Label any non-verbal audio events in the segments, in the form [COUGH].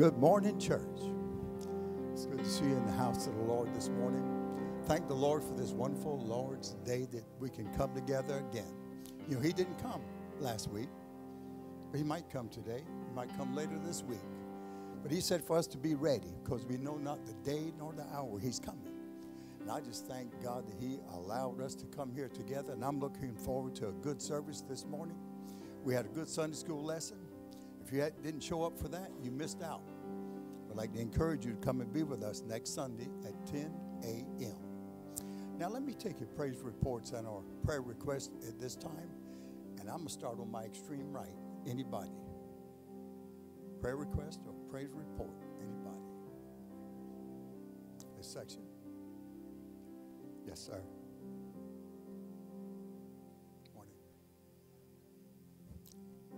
Good morning, church. It's good to see you in the house of the Lord this morning. Thank the Lord for this wonderful Lord's Day that we can come together again. You know, He didn't come last week, but He might come today. He might come later this week. But He said for us to be ready because we know not the day nor the hour He's coming. And I just thank God that He allowed us to come here together. And I'm looking forward to a good service this morning. We had a good Sunday school lesson. If you didn't show up for that, you missed out. I'd like to encourage you to come and be with us next Sunday at 10 a.m. Now, let me take your praise reports and our prayer requests at this time. And I'm going to start on my extreme right. Anybody? Prayer request or praise report? Anybody? This section? Yes, sir. Morning.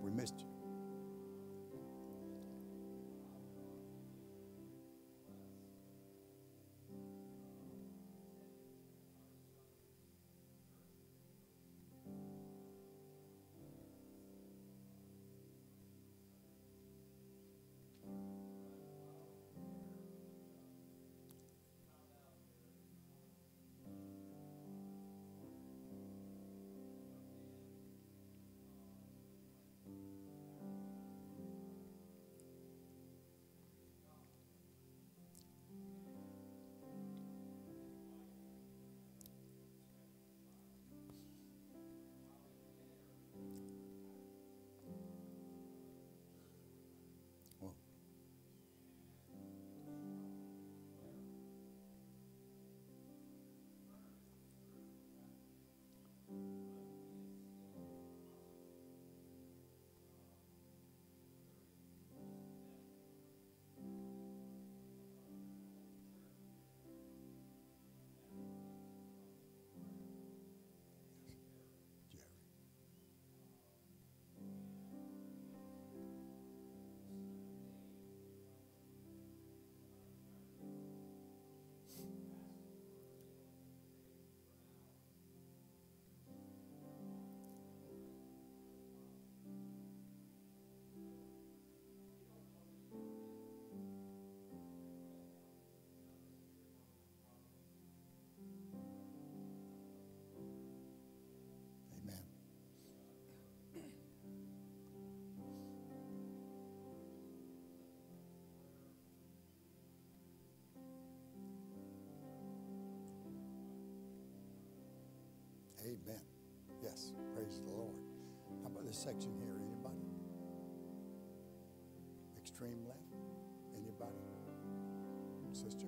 We missed you. Amen. Yes, praise the Lord. How about this section here? Anybody? Extreme left? Anybody? Sister?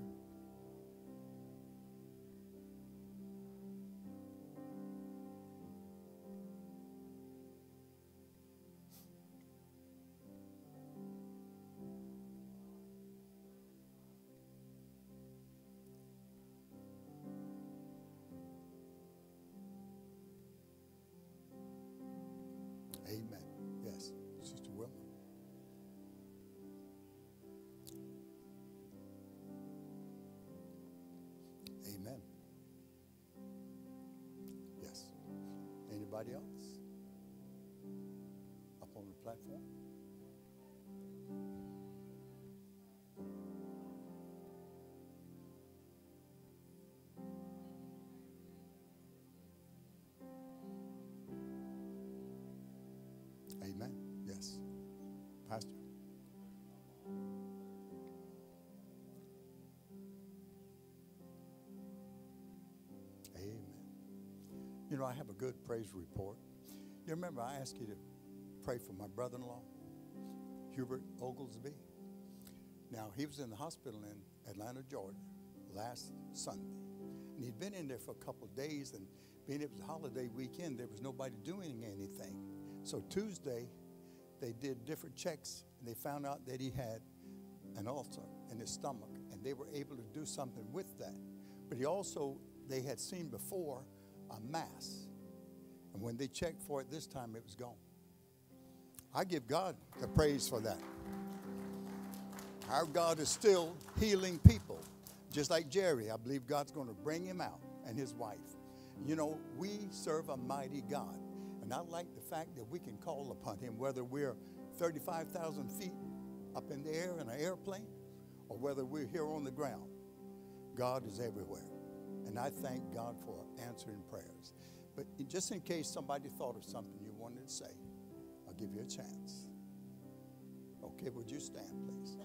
Else? Up on the platform? You know, I have a good praise report. You remember I asked you to pray for my brother in law, Hubert Oglesby? Now, he was in the hospital in Atlanta, Georgia, last Sunday. And he'd been in there for a couple of days, and being it was a holiday weekend, there was nobody doing anything. So Tuesday, they did different checks, and they found out that he had an ulcer in his stomach, and they were able to do something with that. But he also, they had seen before a mass, and when they checked for it this time, it was gone. I give God the praise for that. Our God is still healing people. Just like Jerry, I believe God's going to bring him out and his wife. You know, we serve a mighty God. And I like the fact that we can call upon him, whether we're 35,000 feet up in the air in an airplane or whether we're here on the ground, God is everywhere. And I thank God for answering prayers. But just in case somebody thought of something you wanted to say, I'll give you a chance. Okay, would you stand, please?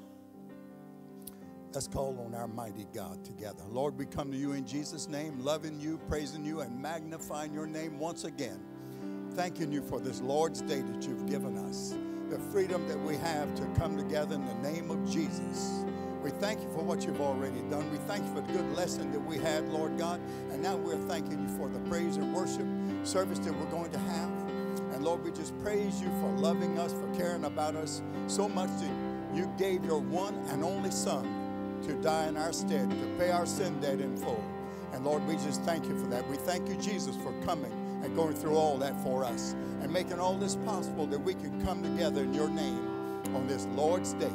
Let's call on our mighty God together. Lord, we come to you in Jesus' name, loving you, praising you, and magnifying your name once again. Thanking you for this Lord's Day that you've given us, the freedom that we have to come together in the name of Jesus. We thank you for what you've already done. We thank you for the good lesson that we had, Lord God. And now we're thanking you for the praise and worship service that we're going to have. And Lord, we just praise you for loving us, for caring about us so much that you gave your one and only Son to die in our stead, to pay our sin debt in full. And Lord, we just thank you for that. We thank you, Jesus, for coming and going through all that for us and making all this possible that we can come together in your name on this Lord's day.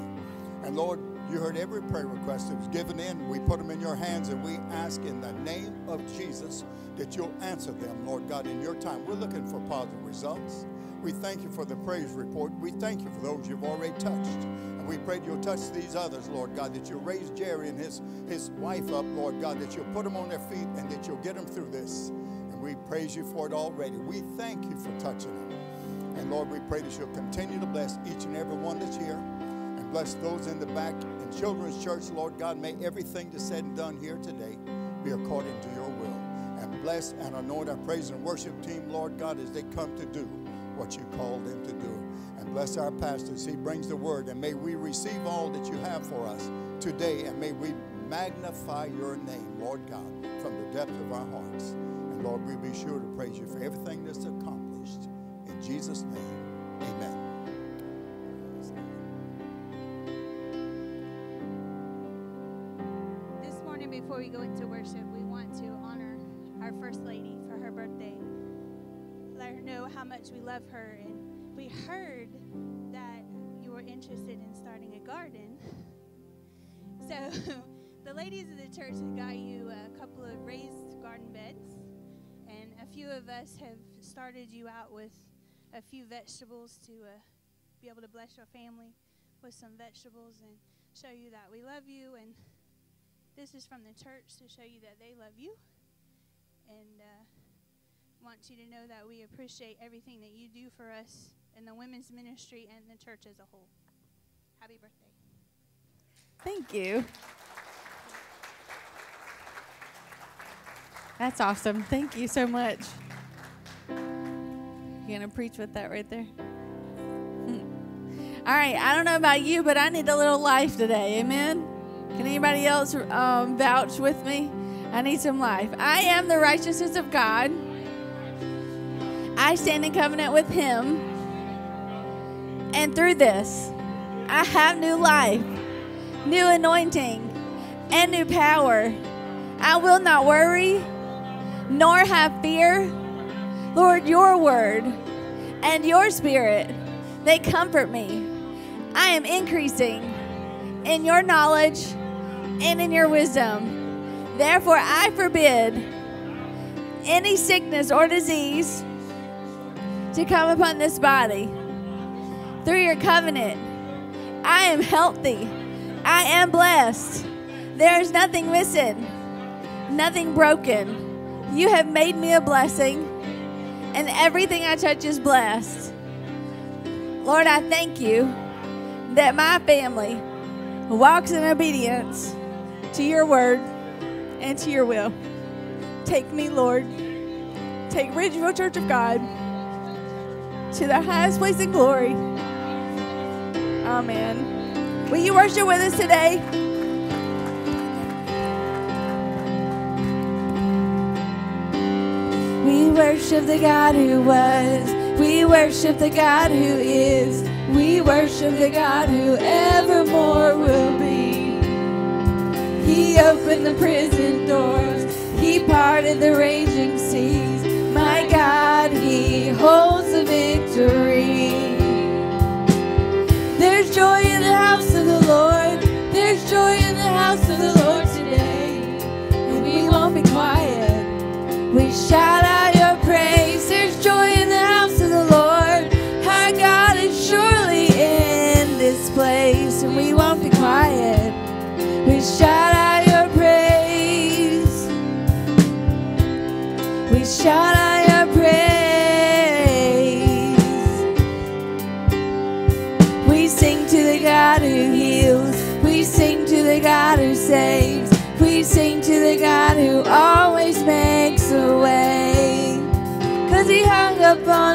And Lord, you heard every prayer request that was given in. We put them in your hands and we ask in the name of Jesus that you'll answer them, Lord God, in your time. We're looking for positive results. We thank you for the praise report. We thank you for those you've already touched. And we pray that you'll touch these others, Lord God, that you'll raise Jerry and his, his wife up, Lord God, that you'll put them on their feet and that you'll get them through this. And we praise you for it already. We thank you for touching them. And Lord, we pray that you'll continue to bless each and every one that's here bless those in the back in Children's Church, Lord God. May everything that's said and done here today be according to your will. And bless and anoint our praise and worship team, Lord God, as they come to do what you called them to do. And bless our pastors. He brings the word. And may we receive all that you have for us today. And may we magnify your name, Lord God, from the depth of our hearts. And Lord, we be sure to praise you for everything that's accomplished. In Jesus' name, amen. Go into worship, we want to honor our First Lady for her birthday. Let her know how much we love her. And we heard that you were interested in starting a garden. [LAUGHS] So, [LAUGHS] the ladies of the church have got you a couple of raised garden beds. And a few of us have started you out with a few vegetables to uh, be able to bless your family with some vegetables and show you that we love you and this is from the church to show you that they love you and uh, want you to know that we appreciate everything that you do for us in the women's ministry and the church as a whole. Happy birthday. Thank you. That's awesome. Thank you so much. You gonna preach with that right there? [LAUGHS] All right. I don't know about you, but I need a little life today. Amen. Can anybody else um, vouch with me? I need some life. I am the righteousness of God. I stand in covenant with Him. And through this, I have new life, new anointing, and new power. I will not worry nor have fear. Lord, your word and your spirit, they comfort me. I am increasing in your knowledge and in your wisdom. Therefore, I forbid any sickness or disease to come upon this body. Through your covenant, I am healthy. I am blessed. There is nothing missing, nothing broken. You have made me a blessing, and everything I touch is blessed. Lord, I thank you that my family walks in obedience to your word and to your will. Take me, Lord. Take Ridgeville Church of God to the highest place in glory. Amen. Will you worship with us today? We worship the God who was. We worship the God who is. We worship the God who evermore will be. He opened the prison doors. He parted the raging seas. My God, He holds the victory. There's joy in the house of the Lord. There's joy in the house of the Lord today. And we won't be quiet. We shout out shout out your praise. We sing to the God who heals. We sing to the God who saves. We sing to the God who always makes a way. Cause he hung up on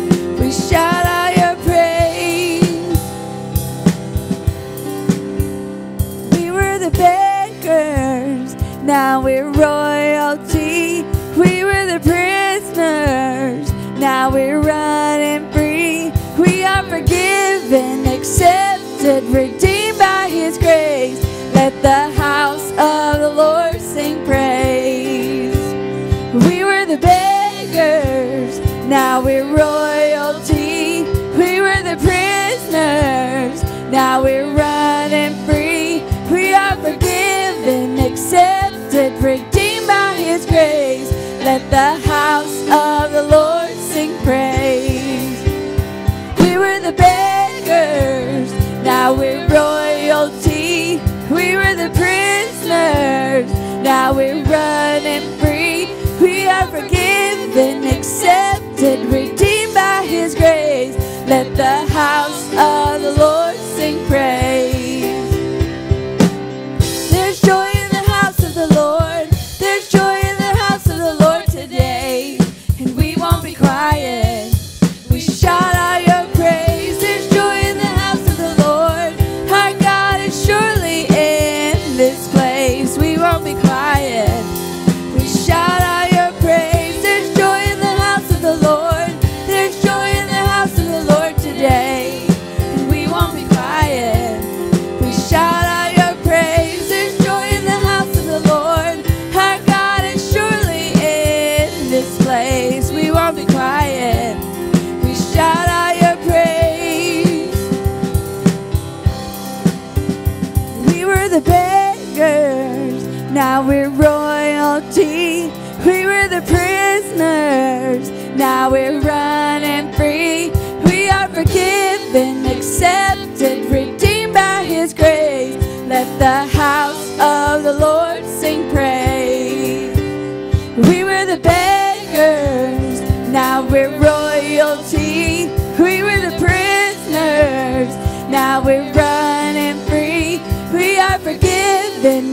Shout out your praise. We were the beggars, now we're royalty. We were the prisoners, now we're running free. We are forgiven, accepted, redeemed by His grace. Let the house of the Lord sing praise. We were the beggars, now we're royalty. The prisoners, now we're running free. We are forgiven, accepted, redeemed by His grace. Let the house of the Lord sing praise. We were the beggars, now we're royalty. We were the prisoners, now we're running free. We are forgiven, accepted, redeemed by His grace. Let the house of the Lord sing praise. Now we're running free. We are forgiven, accepted, redeemed by His grace. Let the house of the Lord sing praise. We were the beggars, now we're royalty. We were the prisoners, now we're running free. We are forgiven,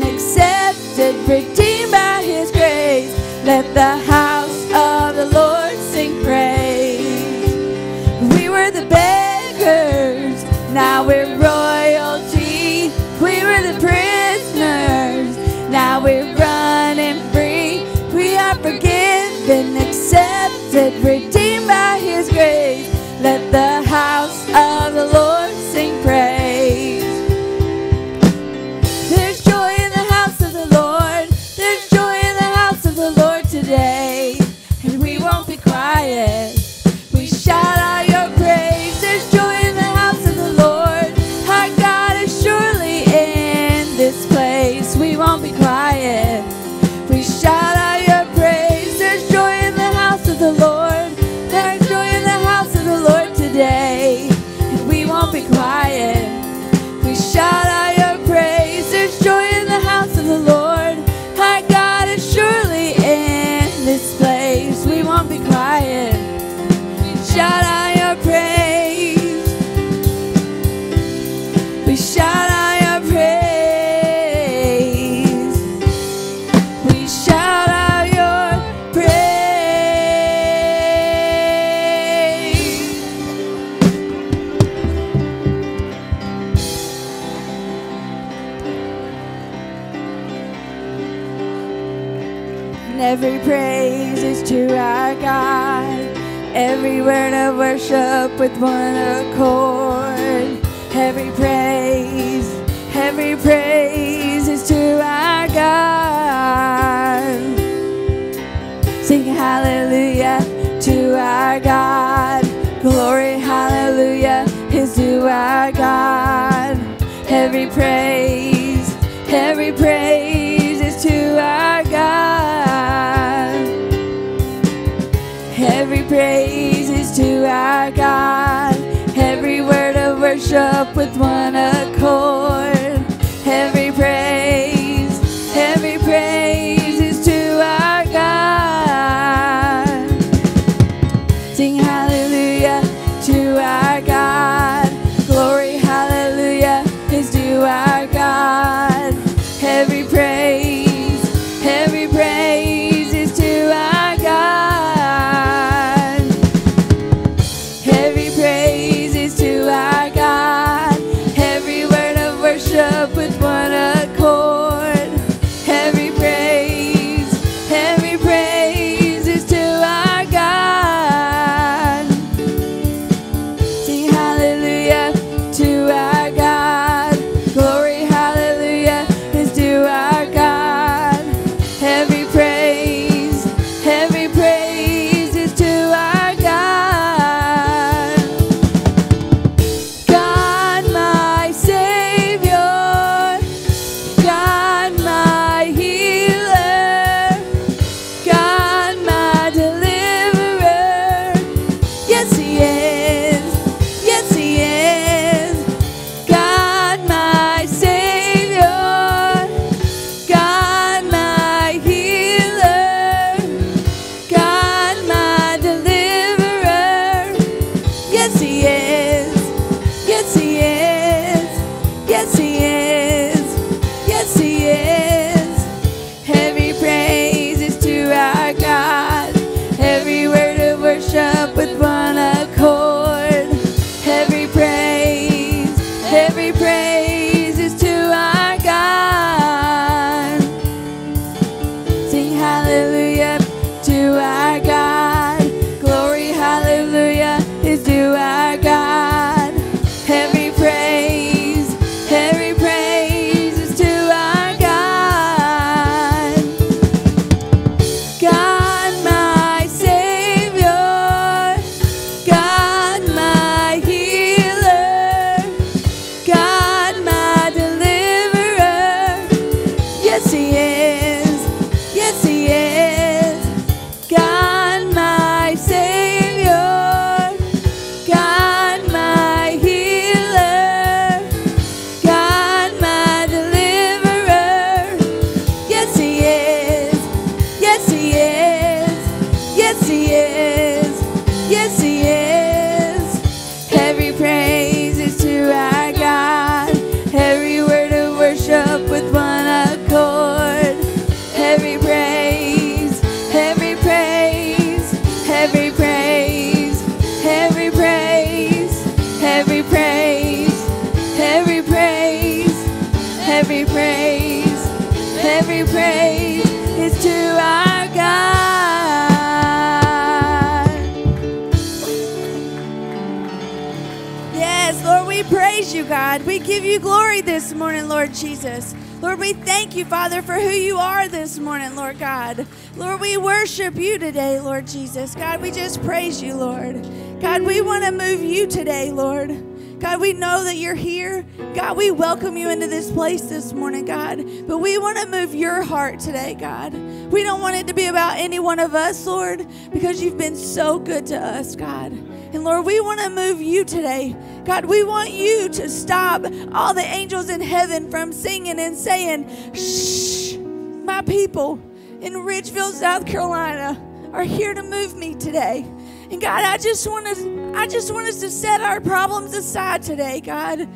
praise you, Lord. God, we want to move you today, Lord. God, we know that you're here. God, we welcome you into this place this morning, God. But we want to move your heart today, God. We don't want it to be about any one of us, Lord, because you've been so good to us, God. And Lord, we want to move you today. God, we want you to stop all the angels in heaven from singing and saying, Shh, my people in Ridgeville, South Carolina are here to move me today. And God, I just want us I just want us to set our problems aside today, God.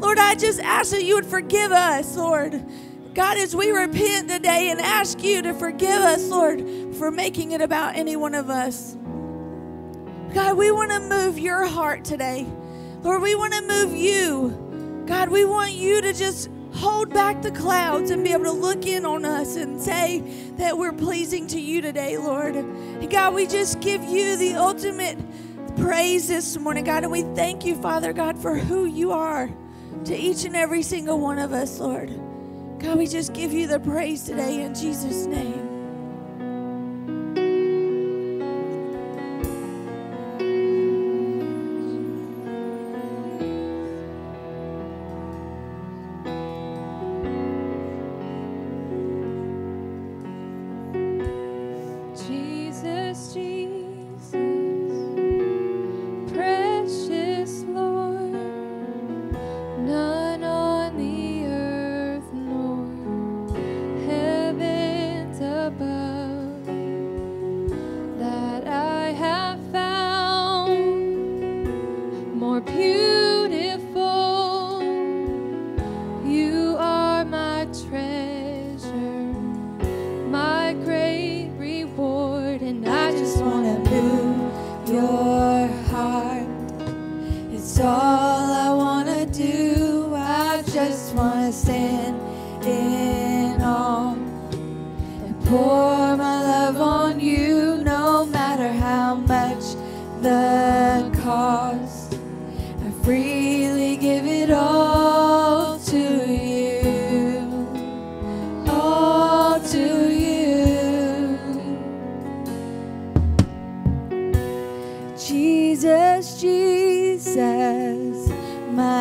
Lord, I just ask that you would forgive us, Lord. God, as we repent today and ask you to forgive us, Lord, for making it about any one of us. God, we want to move your heart today. Lord, we want to move you. God, we want you to just hold back the clouds and be able to look in on us and say that we're pleasing to you today, Lord. And God, we just give you the ultimate praise this morning, God. And we thank you, Father God, for who you are to each and every single one of us, Lord. God, we just give you the praise today in Jesus' name.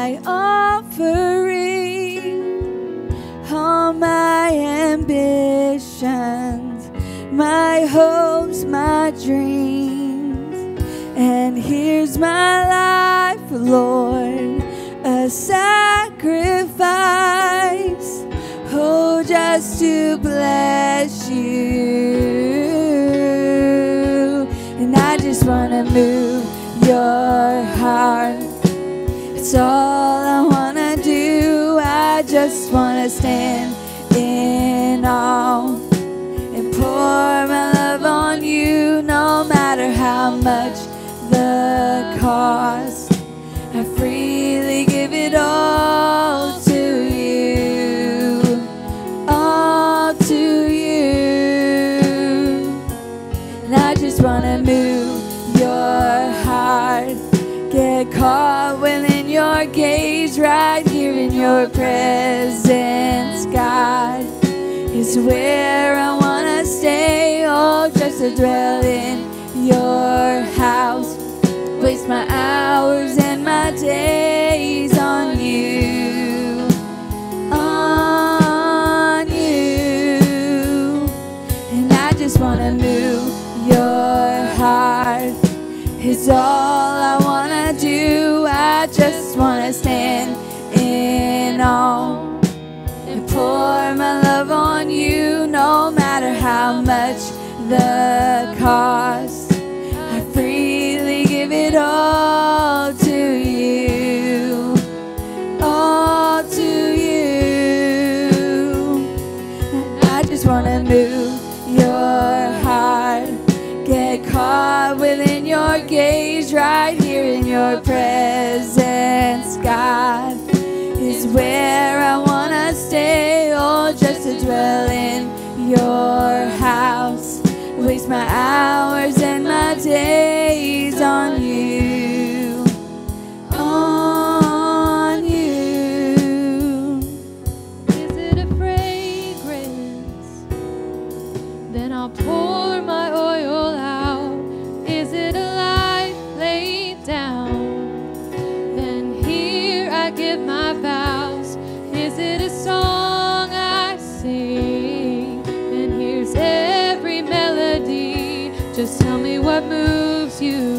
My offering, all my ambitions, my hopes, my dreams. And here's my life, Lord, a sacrifice, oh, just to bless you. And I just want to move your heart. It's all I want to do. I just want to stand in awe and pour my love on you, no matter how much the cost. Your presence, God. Is where I want to stay, oh, just to dwell in your house. Waste my hours and my days on you, on you. And I just want to move your heart. It's all I want to do. I just want to stand in and pour my love on you, no matter how much the cost. I freely give it all to you, all to you. I just want to move your heart, get caught within your gaze right here in your presence, God where I want to stay, or just to dwell in your house. Waste my hours and my days on you, on you. Is it a fragrance? Then I'll pour my oil out. Is it laid down? Then here I give my Just tell me what moves you.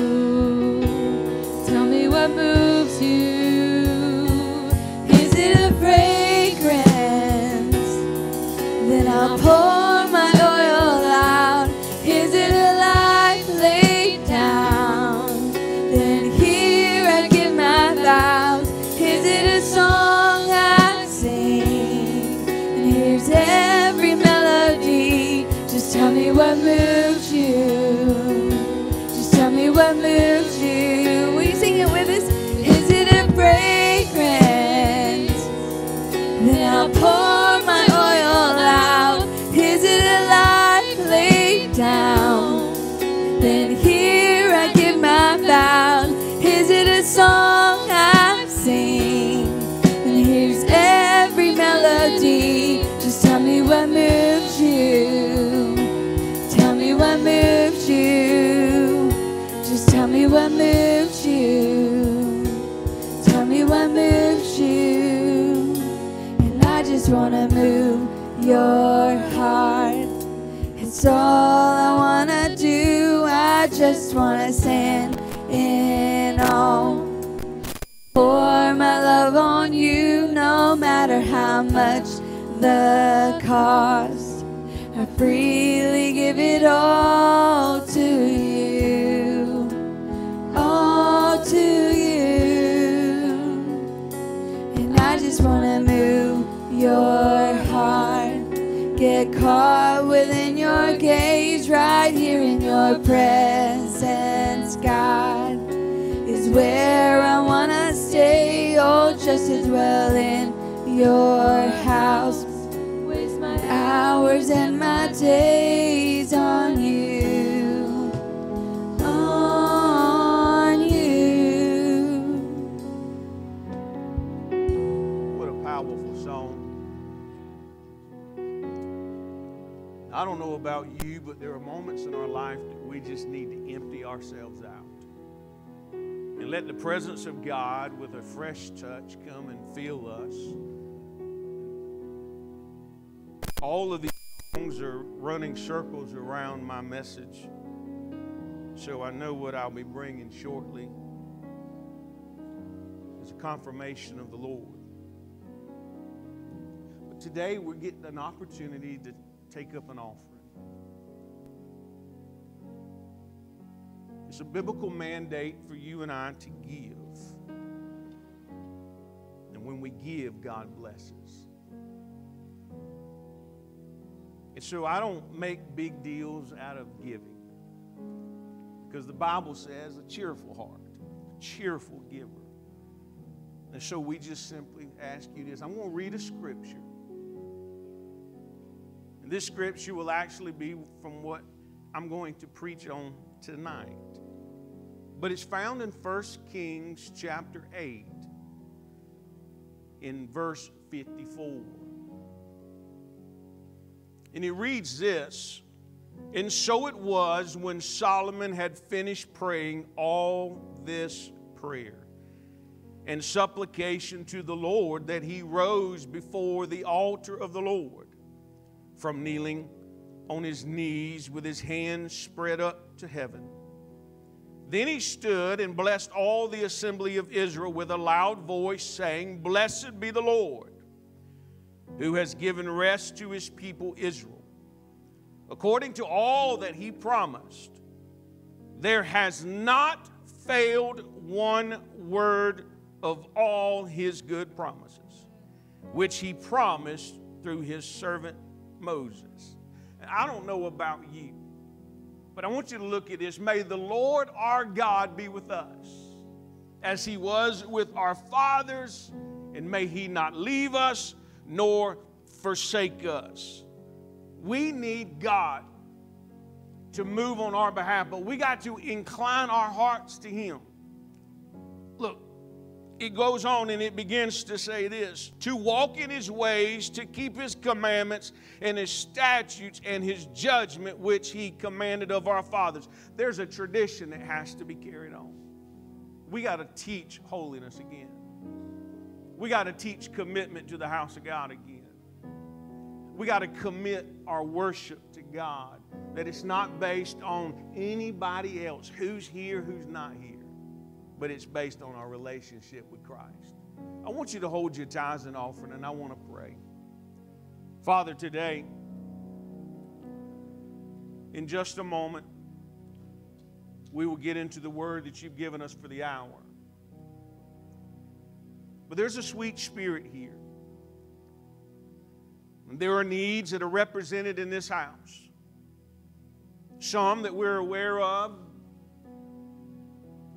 the cost. I freely give it all to you, all to you. And I just want to move your heart, get caught within your gaze, right here in your presence, God, is where I want to stay, oh, just as well in your house days on you. On you. What a powerful song. I don't know about you, but there are moments in our life that we just need to empty ourselves out. And let the presence of God with a fresh touch come and fill us. All of these songs are running circles around my message. So I know what I'll be bringing shortly is a confirmation of the Lord. But today we're getting an opportunity to take up an offering. It's a biblical mandate for you and I to give. And when we give, God blesses. And so I don't make big deals out of giving. Because the Bible says a cheerful heart, a cheerful giver. And so we just simply ask you this. I'm going to read a scripture. And this scripture will actually be from what I'm going to preach on tonight. But it's found in 1 Kings chapter 8 in verse 54. And he reads this And so it was when Solomon had finished praying all this prayer and supplication to the Lord that he rose before the altar of the Lord from kneeling on his knees with his hands spread up to heaven. Then he stood and blessed all the assembly of Israel with a loud voice, saying, Blessed be the Lord, who has given rest to his people Israel. According to all that he promised, there has not failed one word of all his good promises, which he promised through his servant Moses. And I don't know about you, but I want you to look at this. May the Lord our God be with us as he was with our fathers, and may he not leave us nor forsake us. We need God to move on our behalf, but we got to incline our hearts to him. Look, it goes on and it begins to say this to walk in his ways, to keep his commandments and his statutes and his judgment, which he commanded of our fathers. There's a tradition that has to be carried on. We got to teach holiness again, we got to teach commitment to the house of God again. We got to commit our worship to God, that it's not based on anybody else, who's here, who's not here but it's based on our relationship with Christ. I want you to hold your tithes and offering, and I want to pray. Father, today, in just a moment, we will get into the word that you've given us for the hour. But there's a sweet spirit here. And there are needs that are represented in this house. Some that we're aware of,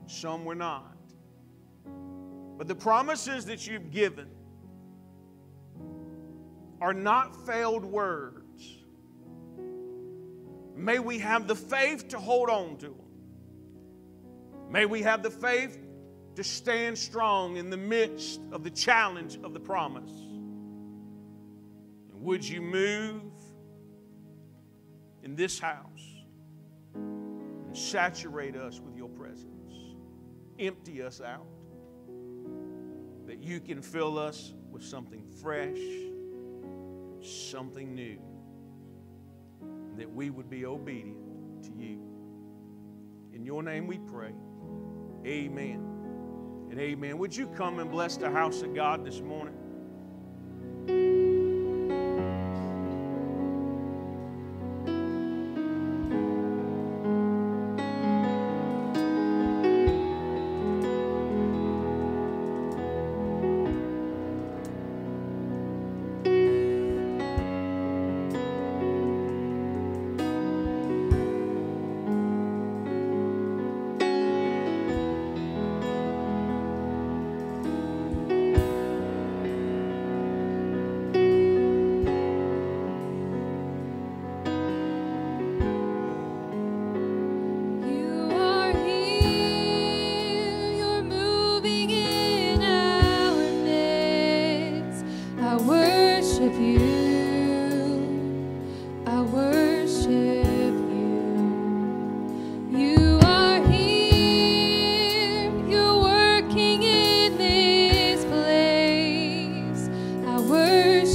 some we're not. But the promises that you've given are not failed words. May we have the faith to hold on to them. May we have the faith to stand strong in the midst of the challenge of the promise. And would you move in this house and saturate us with your presence? empty us out, that you can fill us with something fresh, something new, that we would be obedient to you. In your name we pray. Amen and amen. Would you come and bless the house of God this morning?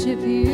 worship you.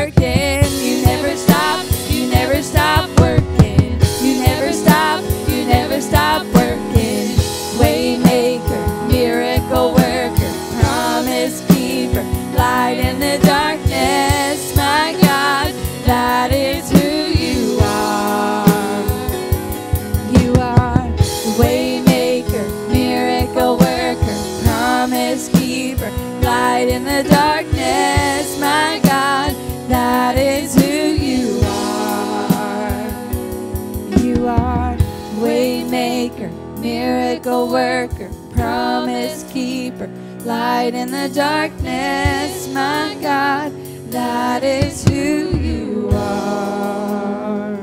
Miracle worker, promise keeper, light in the darkness, my God, that is who you are.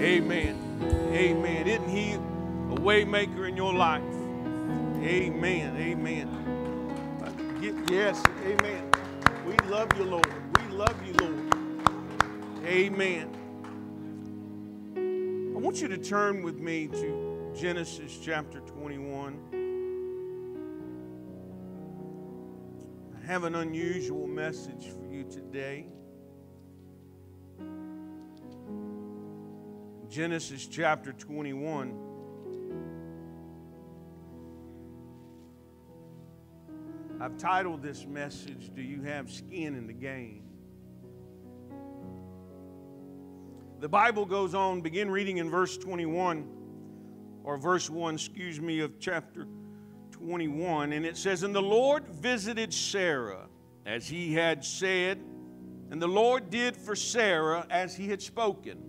Amen. Amen. Isn't he a waymaker in your life? Amen. Amen. Uh, Yes. Amen. We love you, Lord. We love you, Lord. Amen. I want you to turn with me to Genesis chapter 21. I have an unusual message for you today. Genesis chapter 21. I've titled this message, Do You Have Skin in the Game? The Bible goes on, begin reading in verse 21, or verse 1, excuse me, of chapter 21, and it says, And the Lord visited Sarah as he had said, and the Lord did for Sarah as he had spoken.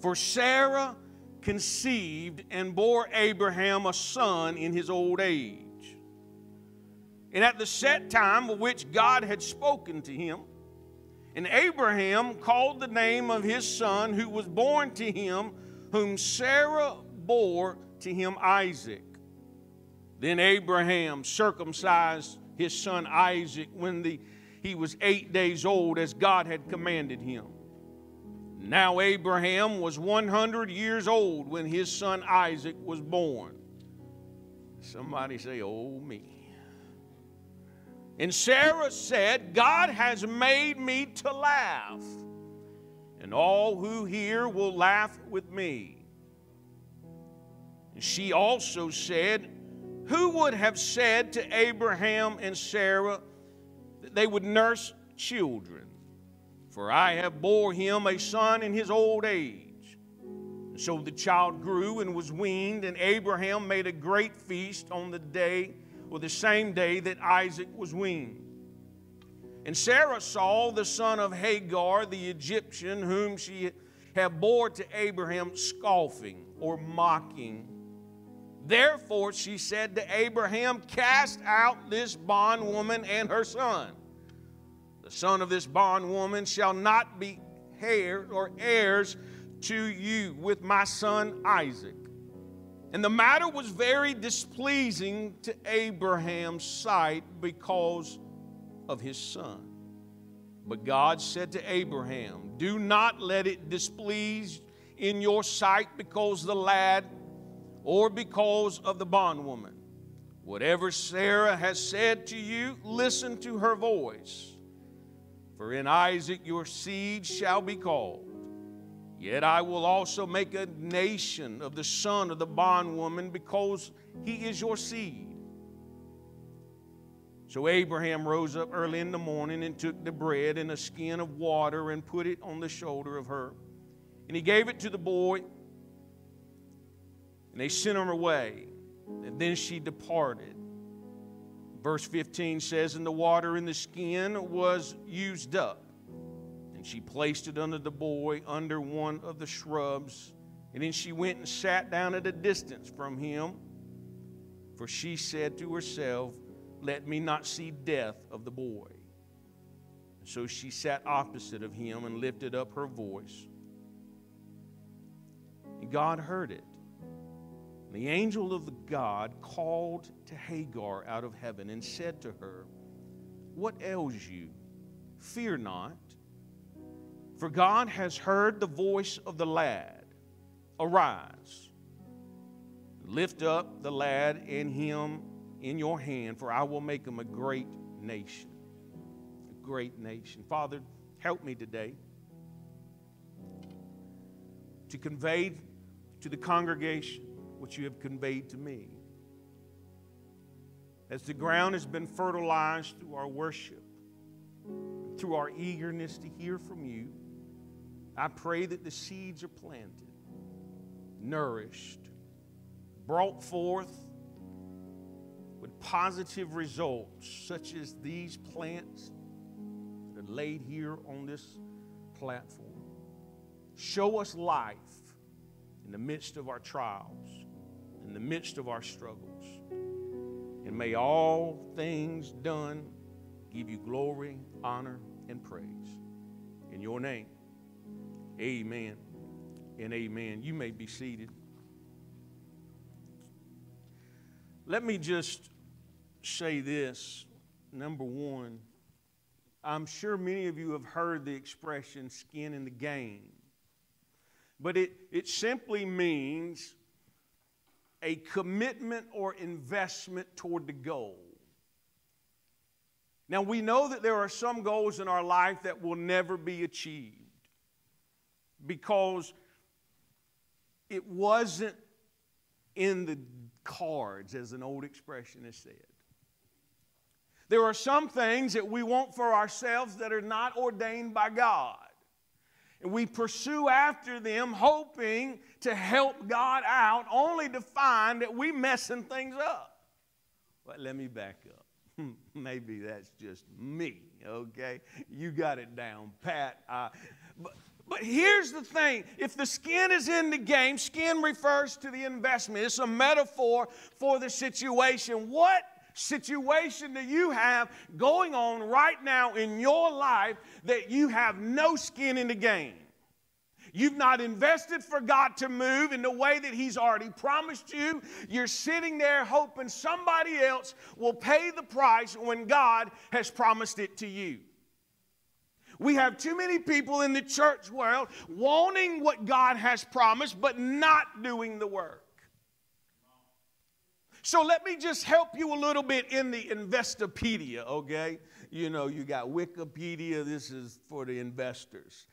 For Sarah conceived and bore Abraham a son in his old age. And at the set time of which God had spoken to him, and Abraham called the name of his son who was born to him, whom Sarah bore to him Isaac. Then Abraham circumcised his son Isaac when the, he was eight days old, as God had commanded him. Now Abraham was 100 years old when his son Isaac was born. Somebody say, Oh, me. And Sarah said, God has made me to laugh, and all who hear will laugh with me. She also said, Who would have said to Abraham and Sarah that they would nurse children? For I have bore him a son in his old age. So the child grew and was weaned, and Abraham made a great feast on the day or the same day that Isaac was weaned. And Sarah saw the son of Hagar, the Egyptian, whom she had bore to Abraham, scoffing or mocking. Therefore she said to Abraham, Cast out this bondwoman and her son. The son of this bondwoman shall not be heir or heirs to you with my son Isaac. And the matter was very displeasing to Abraham's sight because of his son. But God said to Abraham, Do not let it displease in your sight because the lad or because of the bondwoman. Whatever Sarah has said to you, listen to her voice. For in Isaac your seed shall be called. Yet I will also make a nation of the son of the bondwoman because he is your seed. So Abraham rose up early in the morning and took the bread and a skin of water and put it on the shoulder of her. And he gave it to the boy, and they sent her away. And then she departed. Verse 15 says, And the water in the skin was used up. And she placed it under the boy under one of the shrubs. And then she went and sat down at a distance from him. For she said to herself, Let me not see death of the boy. And so she sat opposite of him and lifted up her voice. And God heard it. The angel of the God called to Hagar out of heaven and said to her, What ails you? Fear not. For God has heard the voice of the lad. Arise, lift up the lad and him in your hand, for I will make him a great nation. A great nation. Father, help me today to convey to the congregation what you have conveyed to me. As the ground has been fertilized through our worship, through our eagerness to hear from you, I pray that the seeds are planted, nourished, brought forth with positive results, such as these plants that are laid here on this platform. Show us life in the midst of our trials, in the midst of our struggles. And may all things done give you glory, honor, and praise. In your name. Amen and amen. You may be seated. Let me just say this. Number one, I'm sure many of you have heard the expression skin in the game, but it, it simply means a commitment or investment toward the goal. Now, we know that there are some goals in our life that will never be achieved because it wasn't in the cards, as an old expression has said. There are some things that we want for ourselves that are not ordained by God. And we pursue after them, hoping to help God out, only to find that we messing things up. But let me back up. [LAUGHS] Maybe that's just me, okay? You got it down, Pat. But but here's the thing if the skin is in the game, skin refers to the investment. It's a metaphor for the situation. What situation do you have going on right now in your life that you have no skin in the game? You've not invested for God to move in the way that He's already promised you. You're sitting there hoping somebody else will pay the price when God has promised it to you. We have too many people in the church world wanting what God has promised, but not doing the work. So let me just help you a little bit in the Investopedia, okay? You know, you got Wikipedia, this is for the investors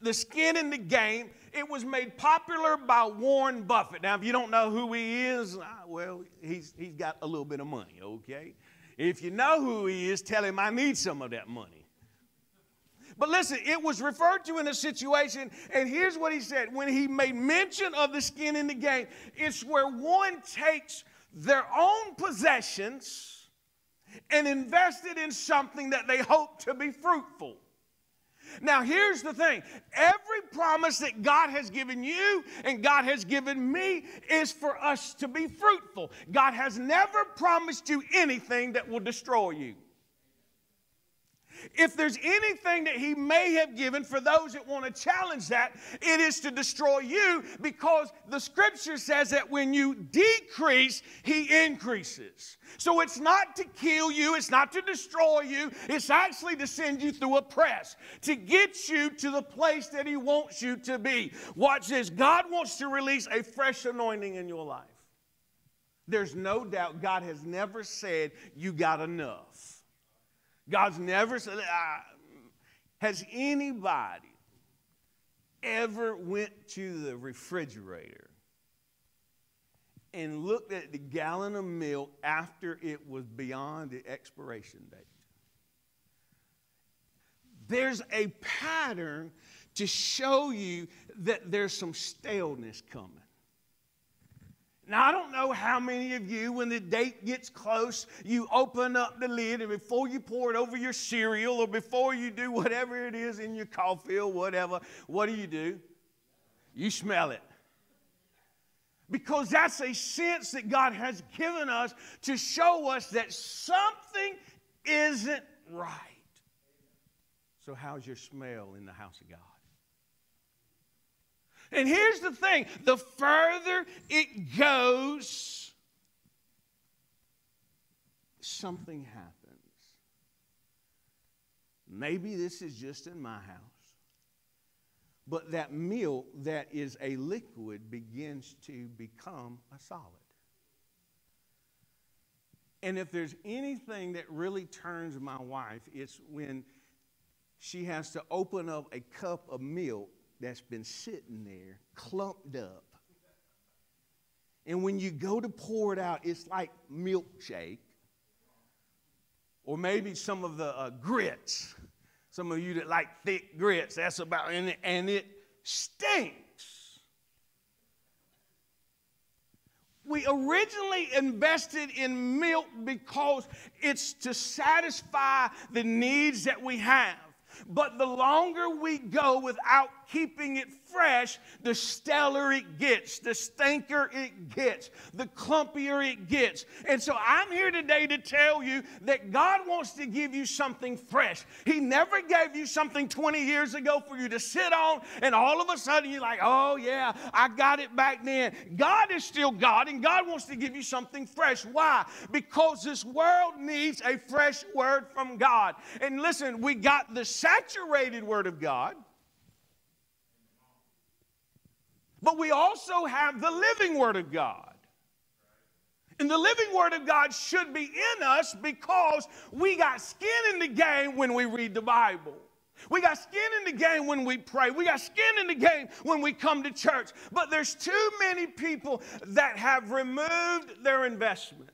the skin in the game, it was made popular by Warren Buffett. Now, if you don't know who he is, ah, well, he's, he's got a little bit of money, okay? If you know who he is, tell him I need some of that money. But listen, it was referred to in a situation, and here's what he said. When he made mention of the skin in the game, it's where one takes their own possessions and invested in something that they hope to be fruitful. Now, here's the thing every promise that God has given you and God has given me is for us to be fruitful. God has never promised you anything that will destroy you. If there's anything that he may have given for those that want to challenge that, it is to destroy you because the scripture says that when you decrease, he increases. So it's not to kill you, it's not to destroy you, it's actually to send you through a press, to get you to the place that he wants you to be. Watch this God wants to release a fresh anointing in your life. There's no doubt God has never said you got enough. God's never said, uh, has anybody ever went to the refrigerator and looked at the gallon of milk after it was beyond the expiration date? There's a pattern to show you that there's some staleness coming. Now, I don't know how many of you, when the date gets close, you open up the lid and before you pour it over your cereal or before you do whatever it is in your coffee or whatever, what do you do? You smell it. Because that's a sense that God has given us to show us that something isn't right. So, how's your smell in the house of God? And here's the thing the further it goes, something happens. Maybe this is just in my house, but that milk that is a liquid begins to become a solid. And if there's anything that really turns my wife, it's when she has to open up a cup of milk that's been sitting there, clumped up. And when you go to pour it out, it's like milkshake. Or maybe some of the uh, grits. Some of you that like thick grits, that's about, it, and it stinks. We originally invested in milk because it's to satisfy the needs that we have. But the longer we go without keeping it fresh, the stellar it gets, the stinker it gets, the clumpier it gets. And so I'm here today to tell you that God wants to give you something fresh. He never gave you something 20 years ago for you to sit on, and all of a sudden you're like, oh, yeah, I got it back then. God is still God, and God wants to give you something fresh. Why? Because this world needs a fresh word from God. And listen, we got the saturated word of God. But we also have the living Word of God. And the living Word of God should be in us because we got skin in the game when we read the Bible. We got skin in the game when we pray. We got skin in the game when we come to church. But there's too many people that have removed their investment.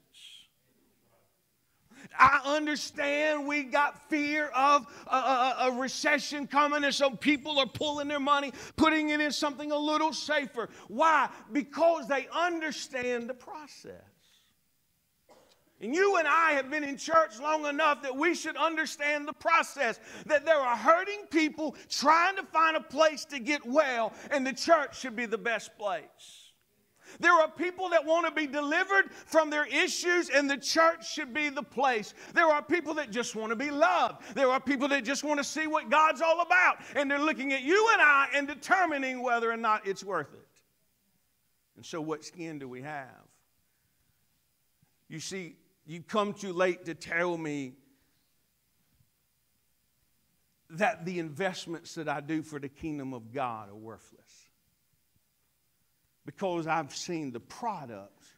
I understand we got fear of a, a, a, recession coming, and so people are pulling their money, putting it in something a little safer. Why? Because they understand the process. And you and I have been in church long enough that we should understand the process. That there are hurting people trying to find a place to get well, and the church should be the best place. There are people that want to be delivered from their issues, and the church should be the place. There are people that just want to be loved. There are people that just want to see what God's all about, and they're looking at you and I and determining whether or not it's worth it. And so, what skin do we have? You see, you come too late to tell me that the investments that I do for the kingdom of God are worthless. Because I've seen the products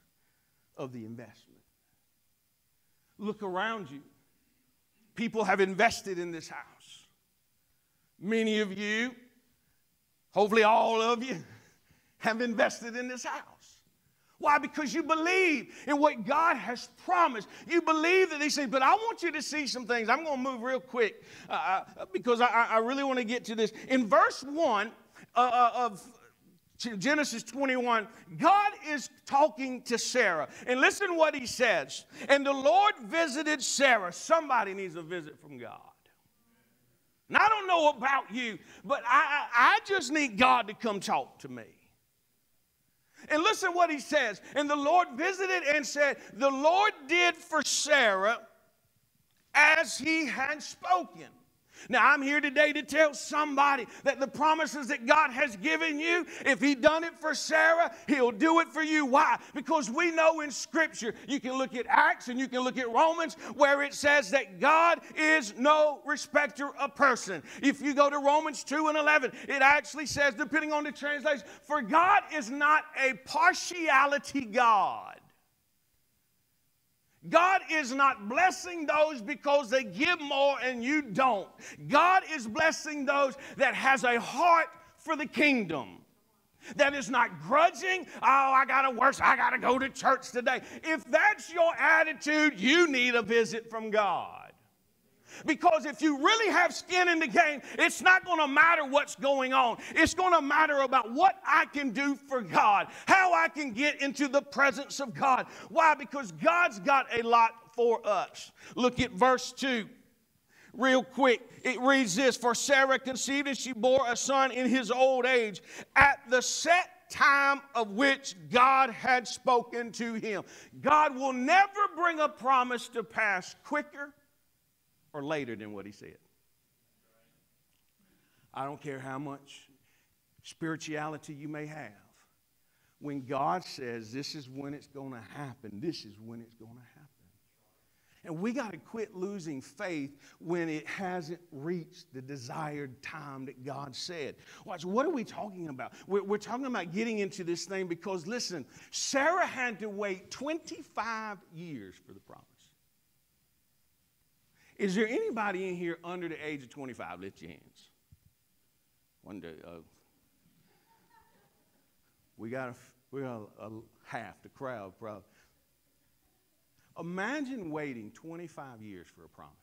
of the investment. Look around you. People have invested in this house. Many of you, hopefully all of you, [LAUGHS] have invested in this house. Why? Because you believe in what God has promised. You believe that He said, but I want you to see some things. I'm going to move real quick uh, uh because I, I, really want to get to this. In verse 1 uh, uh of Genesis 21, God is talking to Sarah. And listen what He says. And the Lord visited Sarah. Somebody needs a visit from God. And I don't know about you, but I, I just need God to come talk to me. And listen what he says. And the Lord visited and said, The Lord did for Sarah as he had spoken. Now, I'm here today to tell somebody that the promises that God has given you, if He done it for Sarah, He'll do it for you. Why? Because we know in Scripture, you can look at Acts and you can look at Romans, where it says that God is no respecter of person. If you go to Romans 2 and 11, it actually says, depending on the translation, for God is not a partiality God. God is not blessing those because they give more and you don't. God is blessing those that has a heart for the kingdom. That is not grudging. Oh, I got to work. I got to go to church today. If that's your attitude, you need a visit from God. Because if you really have skin in the game, it's not going to matter what's going on. It's going to matter about what I can do for God, how I can get into the presence of God. Why? Because God's got a lot for us. Look at verse 2 real quick. It reads this For Sarah conceived and she bore a son in his old age at the set time of which God had spoken to him. God will never bring a promise to pass quicker or later than what he said. I don't care how much spirituality you may have. When God says this is when it's going to happen, this is when it's going to happen. And we got to quit losing faith when it hasn't reached the desired time that God said. Watch, what are we talking about? We're, we're, talking about getting into this thing because, listen, Sarah had to wait 25 years for the promise. Is there anybody in here under the age of 25? Lift your hands. One day, uh, we got, a, we got a, a half the crowd probably. Imagine waiting 25 years for a promise.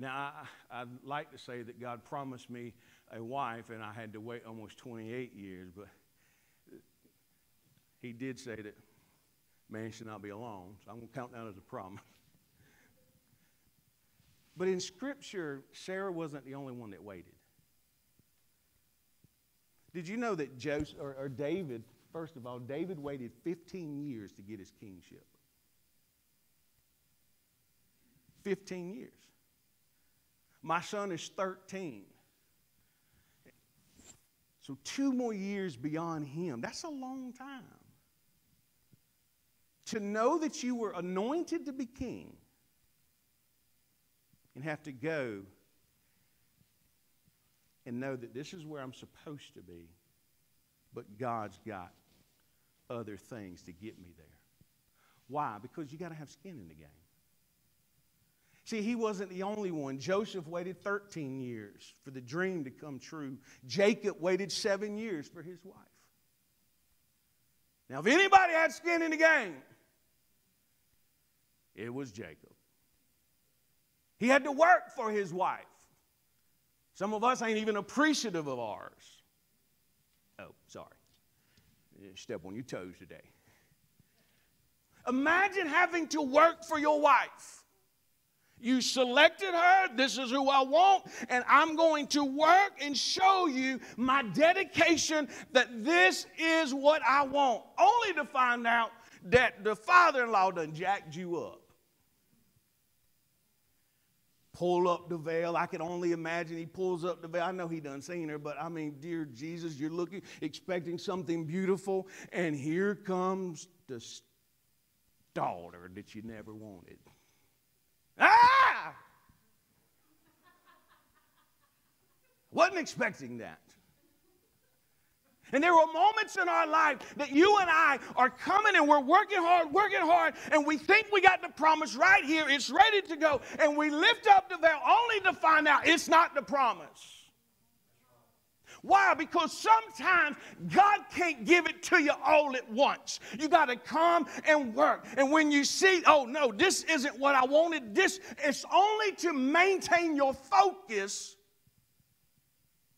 Now, I, would like to say that God promised me a wife, and I had to wait almost 28 years, but He did say that man should not be alone. So I'm going to count that as a promise. [LAUGHS] But in Scripture, Sarah wasn't the only one that waited. Did you know that Joseph, or, or David, first of all, David waited 15 years to get his kingship? 15 years. My son is 13. So, two more years beyond him. That's a long time to know that you were anointed to be king and have to go and know that this is where I'm supposed to be, but God's got other things to get me there. Why? Because you got to have skin in the game. See, he wasn't the only one. Joseph waited 13 years for the dream to come true. Jacob waited seven years for his wife. Now, if anybody had skin in the game, it was Jacob. He had to work for his wife. Some of us ain't even appreciative of ours. Oh, sorry. Step on your toes today. Imagine having to work for your wife. You selected her. This is who I want. And I'm going to work and show you my dedication that this is what I want. Only to find out that the father in law done jacked you up. Pull up the veil. I can only imagine he pulls up the veil. I know he done seen her, but I mean, dear Jesus, you're looking, expecting something beautiful, and here comes the daughter that you never wanted. Ah! Wasn't expecting that. And there are moments in our life that you and I are coming and we're working hard, working hard, and we think we got the promise right here. It's ready to go. And we lift up the veil only to find out it's not the promise. Why? Because sometimes God can't give it to you all at once. You got to come and work. And when you see, oh no, this isn't what I wanted, this is only to maintain your focus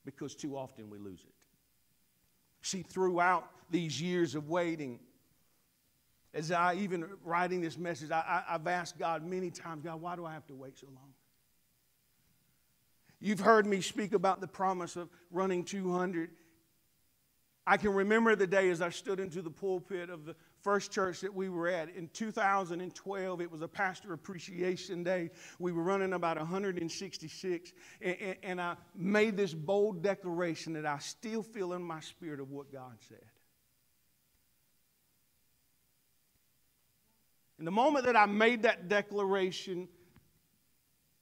because too often we lose it. See, throughout these years of waiting, as I even writing this message, I, have asked God many times, God, why do I have to wait so long? You've heard me speak about the promise of running 200. I can remember the day as I stood into the pulpit of the first church that we were at. In 2012, it was a pastor appreciation day. We were running about 166, and, and, and I made this bold declaration that I still feel in my spirit of what God said. In the moment that I made that declaration,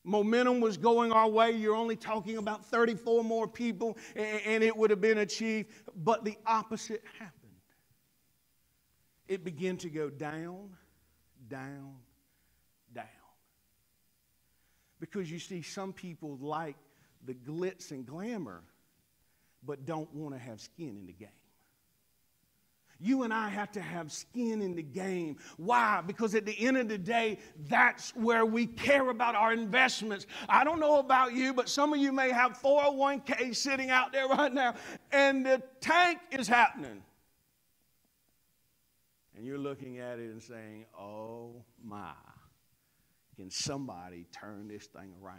momentum was going our way. You're only talking about 34 more people, and it would have been achieved. But the opposite happened. It began to go down, down, down. Because you see, some people like the glitz and glamour, but don't want to have skin in the game. You and I have to have skin in the game. Why? Because at the end of the day, that's where we care about our investments. I don't know about you, but some of you may have 401k sitting out there right now, and the tank is happening. And you're looking at it and saying, oh my, can somebody turn this thing around?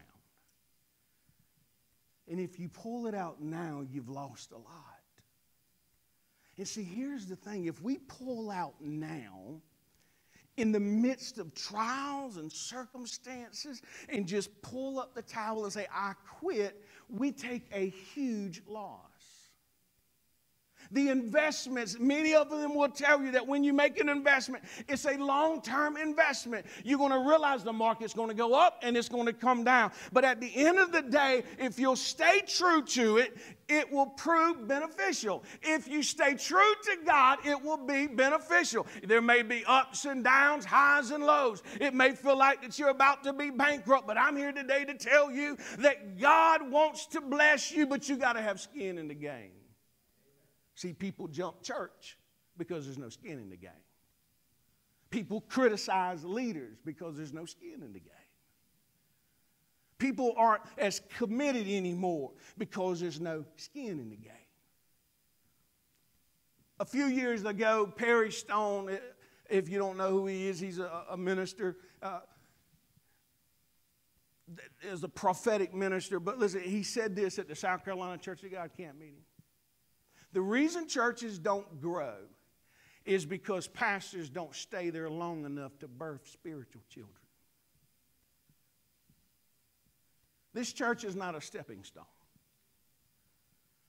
And if you pull it out now, you've lost a lot. And see, here's the thing if we pull out now, in the midst of trials and circumstances, and just pull up the towel and say, I quit, we take a huge loss. The investments, many of them will tell you that when you make an investment, it's a long term investment. You're going to realize the market's going to go up and it's going to come down. But at the end of the day, if you'll stay true to it, it will prove beneficial. If you stay true to God, it will be beneficial. There may be ups and downs, highs and lows. It may feel like that you're about to be bankrupt, but I'm here today to tell you that God wants to bless you, but you got to have skin in the game. See, people jump church because there's no skin in the game. People criticize leaders because there's no skin in the game. People aren't as committed anymore because there's no skin in the game. A few years ago, Perry Stone, if you don't know who he is, he's a, a minister. Uh, is a prophetic minister, but listen, he said this at the South Carolina Church of God camp meeting. The reason churches don't grow is because pastors don't stay there long enough to birth spiritual children. This church is not a stepping stone.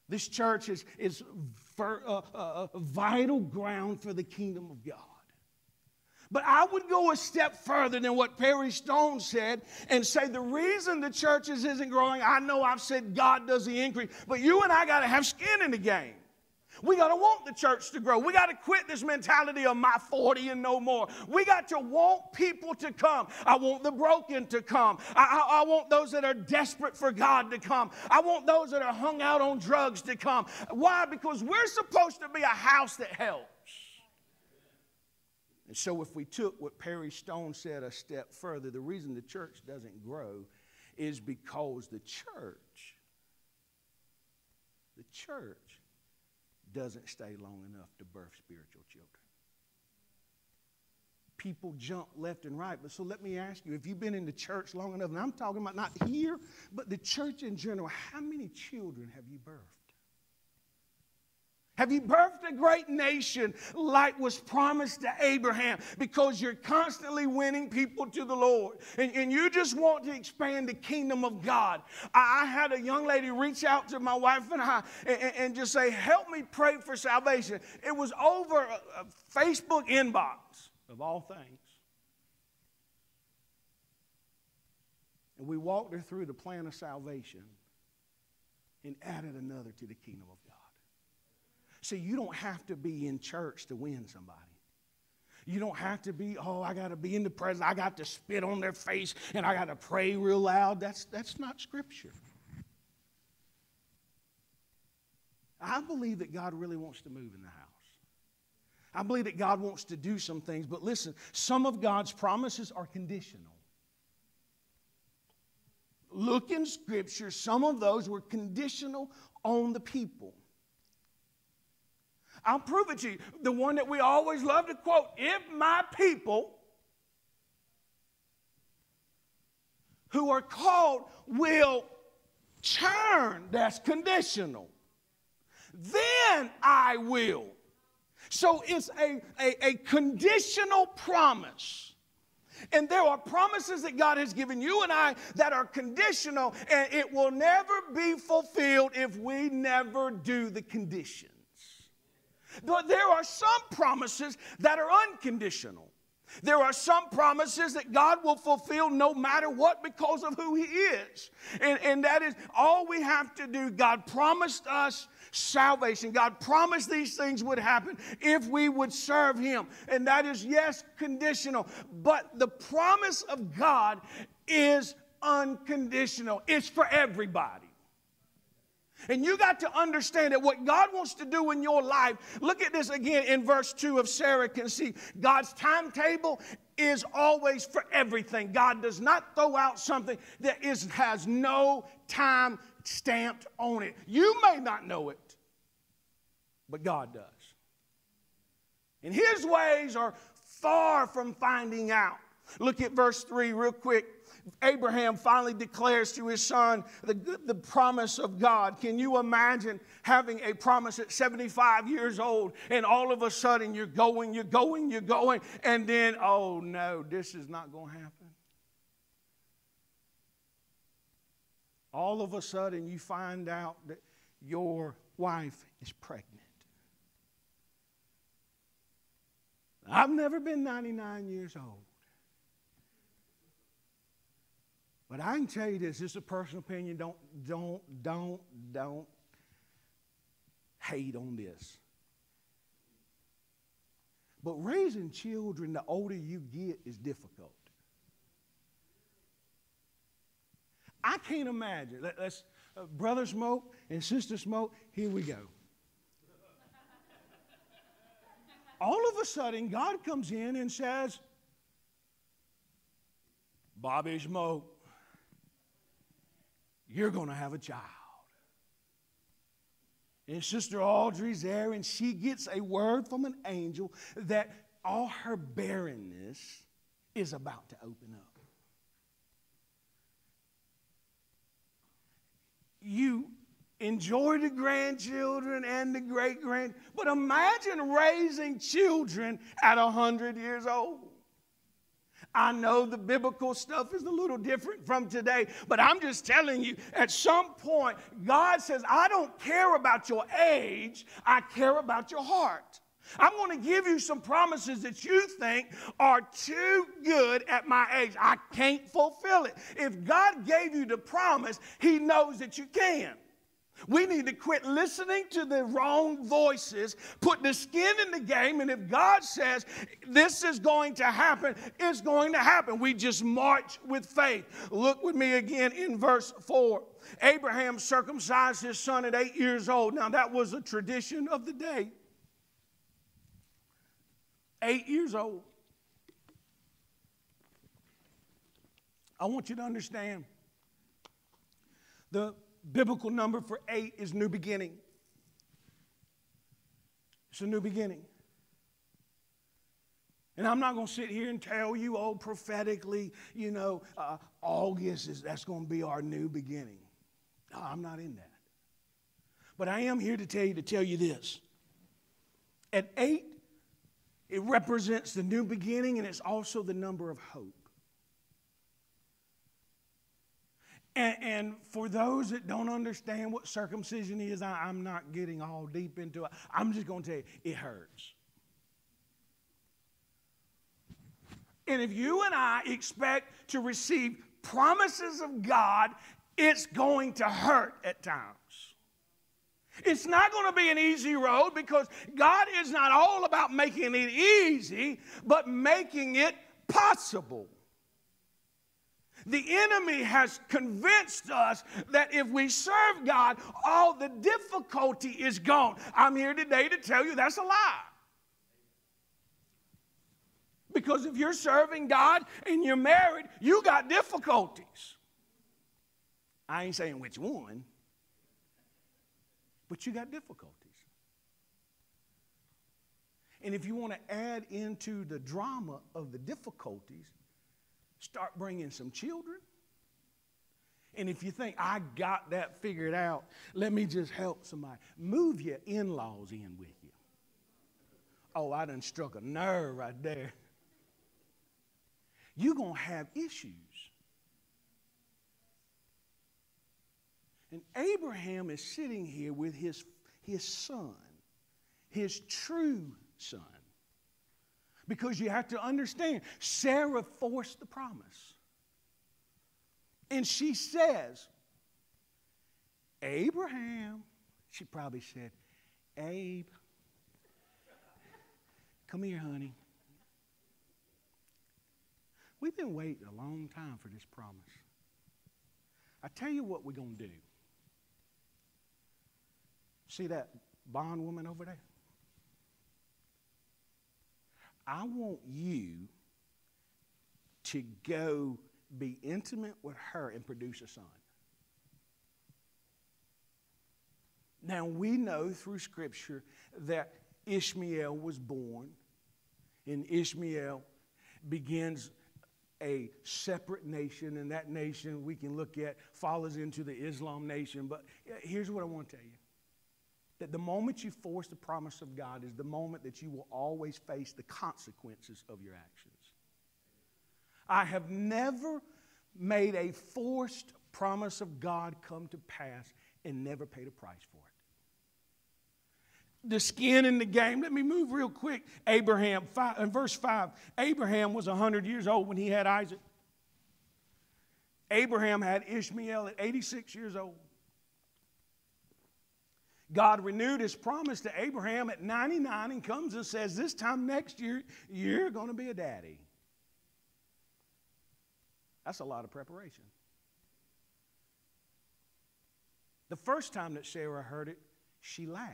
This church is, is uh, uh vital ground for the kingdom of God. But I would go a step further than what Perry Stone said and say the reason the churches isn't growing, I know I've said God does the increase, but you and I got to have skin in the game. We got to want the church to grow. We got to quit this mentality of my 40 and no more. We got to want people to come. I want the broken to come. I, I, I, want those that are desperate for God to come. I want those that are hung out on drugs to come. Why? Because we're supposed to be a house that helps. And so, if we took what Perry Stone said a step further, the reason the church doesn't grow is because the church, the church, doesn't stay long enough to birth spiritual children. people jump left and right. But so let me ask you if you've been in the church long enough, and I'm talking about not here, but the church in general, how many children have you birthed? Have you birthed a great nation like was promised to Abraham? Because you're constantly winning people to the Lord. And, and you just want to expand the kingdom of God. I, I had a young lady reach out to my wife and I and, and, just say, Help me pray for salvation. It was over a, a Facebook inbox, of all things. And we walked her through the plan of salvation and added another to the kingdom of God. See, you don't have to be in church to win somebody. You don't have to be, oh, I got to be in the presence. I got to spit on their face and I got to pray real loud. That's, that's not scripture. I believe that God really wants to move in the house. I believe that God wants to do some things, but listen, some of God's promises are conditional. Look in Scripture, some of those were conditional on the people. I'll prove it to you. The one that we always love to quote if my people who are called will turn, that's conditional, then I will. So it's a, a, a, conditional promise. And there are promises that God has given you and I that are conditional, and it will never be fulfilled if we never do the condition. But there are some promises that are unconditional. There are some promises that God will fulfill no matter what because of who He is. And, and that is all we have to do. God promised us salvation. God promised these things would happen if we would serve Him. And that is, yes, conditional. But the promise of God is unconditional, it's for everybody. And you got to understand that what God wants to do in your life, look at this again in verse 2 of Sarah can see God's timetable is always for everything. God does not throw out something that is, has no time stamped on it. You may not know it, but God does. And his ways are far from finding out. Look at verse 3 real quick. Abraham finally declares to his son the, the promise of God. Can you imagine having a promise at 75 years old and all of a sudden you're going, you're going, you're going, and then, oh no, this is not going to happen? All of a sudden you find out that your wife is pregnant. I've never been 99 years old. But I can tell you this, this is a personal opinion. Don't, don't, don't, don't hate on this. But raising children, the older you get, is difficult. I can't imagine. Let, us uh, brother smoke and sister smoke. Here we go. All of a sudden, God comes in and says, Bobby Smoke, you're going to have a child. And Sister Audrey's there, and she gets a word from an angel that all her barrenness is about to open up. You enjoy the grandchildren and the great grand, but imagine raising children at 100 years old. I know the biblical stuff is a little different from today, but I'm just telling you, at some point, God says, I don't care about your age, I care about your heart. I'm going to give you some promises that you think are too good at my age. I can't fulfill it. If God gave you the promise, He knows that you can. We need to quit listening to the wrong voices, put the skin in the game, and if God says this is going to happen, it's going to happen. We just march with faith. Look with me again in verse 4. Abraham circumcised his son at eight years old. Now, that was a tradition of the day. Eight years old. I want you to understand the biblical number for eight is new beginning. It's a new beginning. And I'm not going to sit here and tell you, oh, prophetically, you know, uh, August is that's going to be our new beginning. No, I'm not in that. But I am here to tell you to tell you this. At eight, it represents the new beginning and it's also the number of hope. And, and, for those that don't understand what circumcision is, I, am not getting all deep into it. I'm just going to tell you, it hurts. And if you and I expect to receive promises of God, it's going to hurt at times. It's not going to be an easy road because God is not all about making it easy, but making it possible. The enemy has convinced us that if we serve God, all the difficulty is gone. I'm here today to tell you that's a lie. Because if you're serving God and you're married, you got difficulties. I ain't saying which one, but you got difficulties. And if you want to add into the drama of the difficulties, start bringing some children. And if you think, I got that figured out, let me just help somebody. Move your in laws in with you. Oh, I done struck a nerve right there you're going to have issues. And Abraham is sitting here with his, his son, his true son. Because you have to understand, Sarah forced the promise. And she says, Abraham, she probably said, Abe, come here, honey. We've been waiting a long time for this promise. I tell you what we're going to do. See that bondwoman over there? I want you to go be intimate with her and produce a son. Now, we know through Scripture that Ishmael was born, and Ishmael begins a separate nation, and that nation we can look at follows into the Islam nation. But here's what I want to tell you that the moment you force the promise of God is the moment that you will always face the consequences of your actions. I have never made a forced promise of God come to pass and never paid a price for it the skin in the game. Let me move real quick. Abraham, five, in verse 5, Abraham was 100 years old when he had Isaac. Abraham had Ishmael at 86 years old. God renewed his promise to Abraham at 99 and comes and says, This time next year, you're going to be a daddy. That's a lot of preparation. The first time that Sarah heard it, she laughed.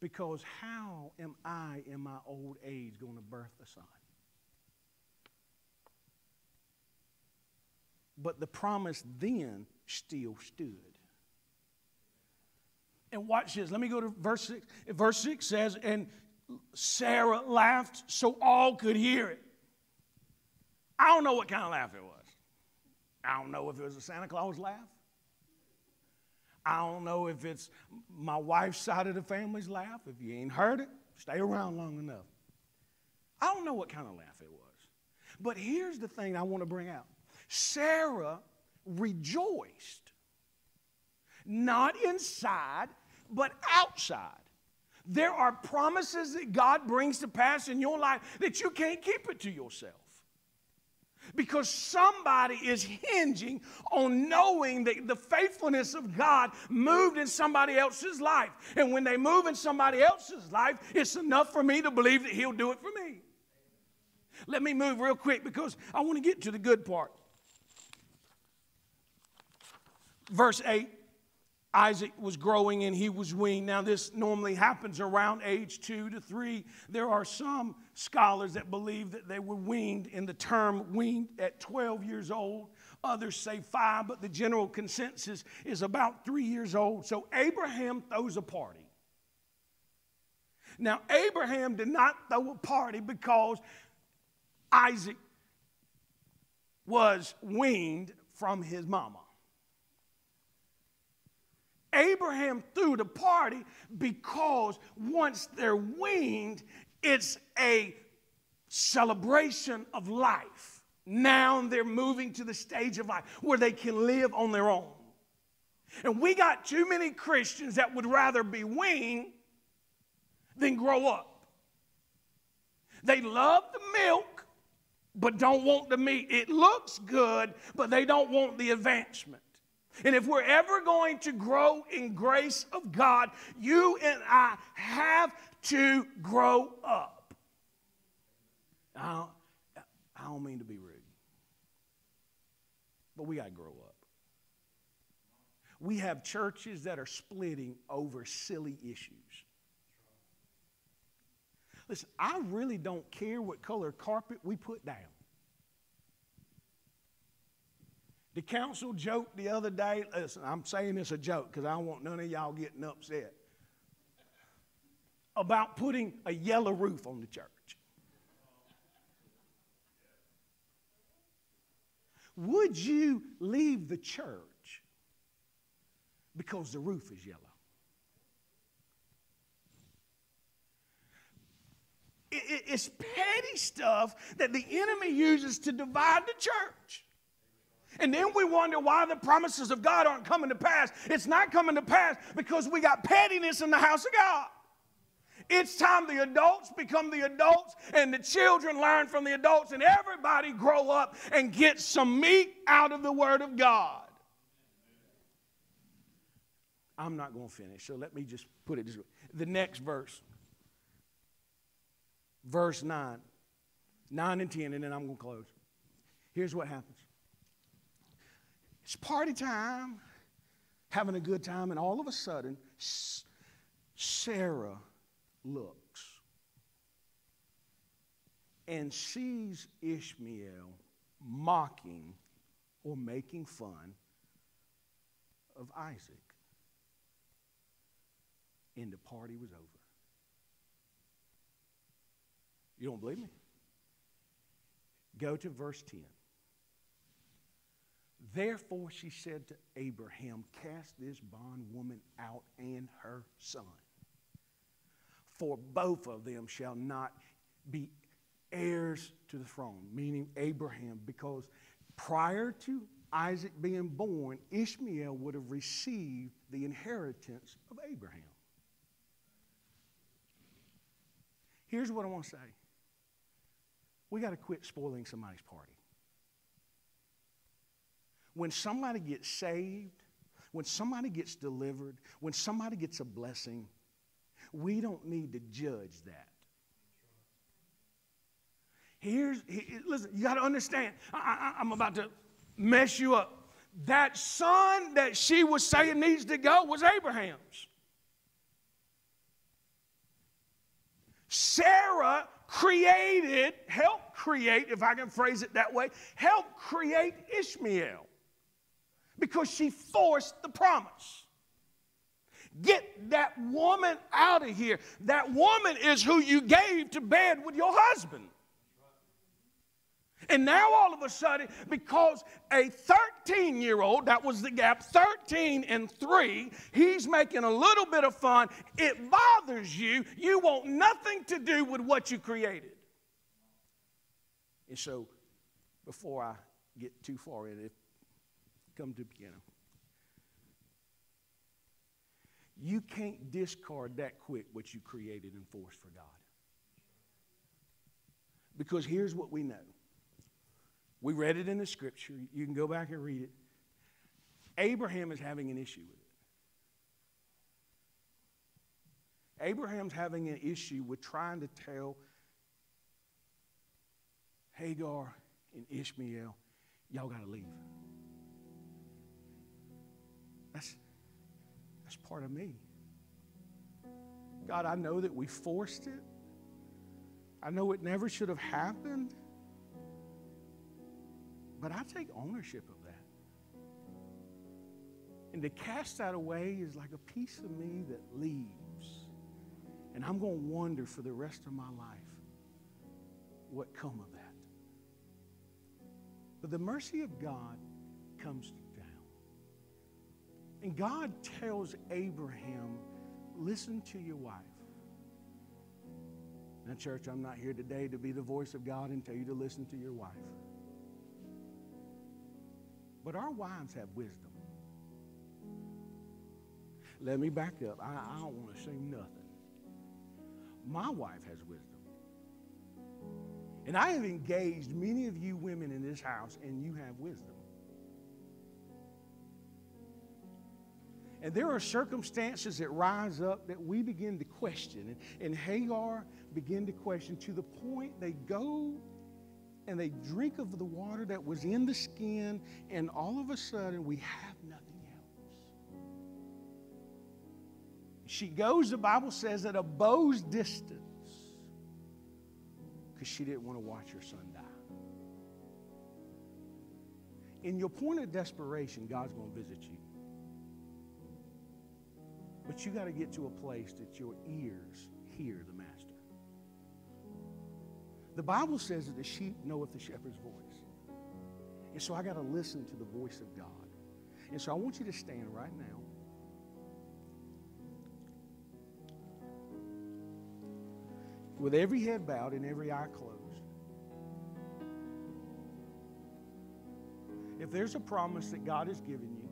Because how am I in my old age going to birth a son? But the promise then still stood. And watch this. Let me go to verse 6. Verse 6 says, And Sarah laughed so all could hear it. I don't know what kind of laugh it was. I don't know if it was a Santa Claus laugh. I don't know if it's my wife's side of the family's laugh. If you ain't heard it, stay around long enough. I don't know what kind of laugh it was. But here's the thing I want to bring out Sarah rejoiced, not inside, but outside. There are promises that God brings to pass in your life that you can't keep it to yourself because somebody is hinging on knowing that the faithfulness of God moved in somebody else's life. And when they move in somebody else's life, it's enough for me to believe that He'll do it for me. Let me move real quick because I want to get to the good part. Verse 8 Isaac was growing and he was weaned. Now, this normally happens around age two to three. There are some scholars that believe that they were weaned in the term weaned at 12 years old. Others say five, but the general consensus is about three years old. So, Abraham throws a party. Now, Abraham did not throw a party because Isaac was weaned from his mama. Abraham threw the party because once they're weaned, it's a celebration of life. Now they're moving to the stage of life where they can live on their own. And we got too many Christians that would rather be weaned than grow up. They love the milk, but don't want the meat. It looks good, but they don't want the advancement. And if we're ever going to grow in grace of God, you and I have to grow up. I don't, I don't mean to be rude, but we got to grow up. We have churches that are splitting over silly issues. Listen, I really don't care what color carpet we put down. The council joked the other day, listen, I'm saying this a joke because I don't want none of y'all getting upset, about putting a yellow roof on the church. Would you leave the church because the roof is yellow? It's petty stuff that the enemy uses to divide the church. And then we wonder why the promises of God aren't coming to pass. It's not coming to pass because we got pettiness in the house of God. It's time the adults become the adults and the children learn from the adults and everybody grow up and get some meat out of the Word of God. I'm not going to finish, so let me just put it this way. The next verse, verse 9, 9 and 10, and then I'm going to close. Here's what happens it's party time, having a good time, and all of a sudden, Sarah looks and sees Ishmael mocking or making fun of Isaac. And the party was over. You don't believe me? Go to verse 10. Therefore, she said to Abraham, Cast this bondwoman out and her son, for both of them shall not be heirs to the throne, meaning Abraham, because prior to Isaac being born, Ishmael would have received the inheritance of Abraham. Here's what I want to say. We got to quit spoiling somebody's party when somebody gets saved, when somebody gets delivered, when somebody gets a blessing, we don't need to judge that. Here's, listen, you got to understand, I, I, I'm about to mess you up. That son that she was saying needs to go was Abraham's. Sarah created, helped create, if I can phrase it that way, helped create Ishmael because she forced the promise. Get that woman out of here. That woman is who you gave to bed with your husband. And now all of a sudden, because a 13 year old, that was the gap, 13 and 3, he's making a little bit of fun, it bothers you. You want nothing to do with what you created. And so, before I get too far in it, come to the piano. You can't discard that quick what you created and forced for God. Because here's what we know. We read it in the scripture. You can go back and read it. Abraham is having an issue with it. Abraham's having an issue with trying to tell Hagar and Ishmael, y'all got to leave. That's, that's part of me. God, I know that we forced it. I know it never should have happened. But I take ownership of that. And to cast that away is like a piece of me that leaves. And I'm going to wonder for the rest of my life what come of that. But the mercy of God comes. And God tells Abraham, listen to your wife. Now, church, I'm not here today to be the voice of God and tell you to listen to your wife. But our wives have wisdom. Let me back up. I, I don't want to say nothing. My wife has wisdom. And I have engaged many of you women in this house, and you have wisdom. And there are circumstances that rise up that we begin to question. And, and Hagar began to question to the point they go and they drink of the water that was in the skin, and all of a sudden we have nothing else. She goes, the Bible says, at a bow's distance because she didn't want to watch her son die. In your point of desperation, God's going to visit you. But you got to get to a place that your ears hear the master. The Bible says that the sheep knoweth the shepherd's voice. And so I got to listen to the voice of God. And so I want you to stand right now. With every head bowed and every eye closed. If there's a promise that God has given you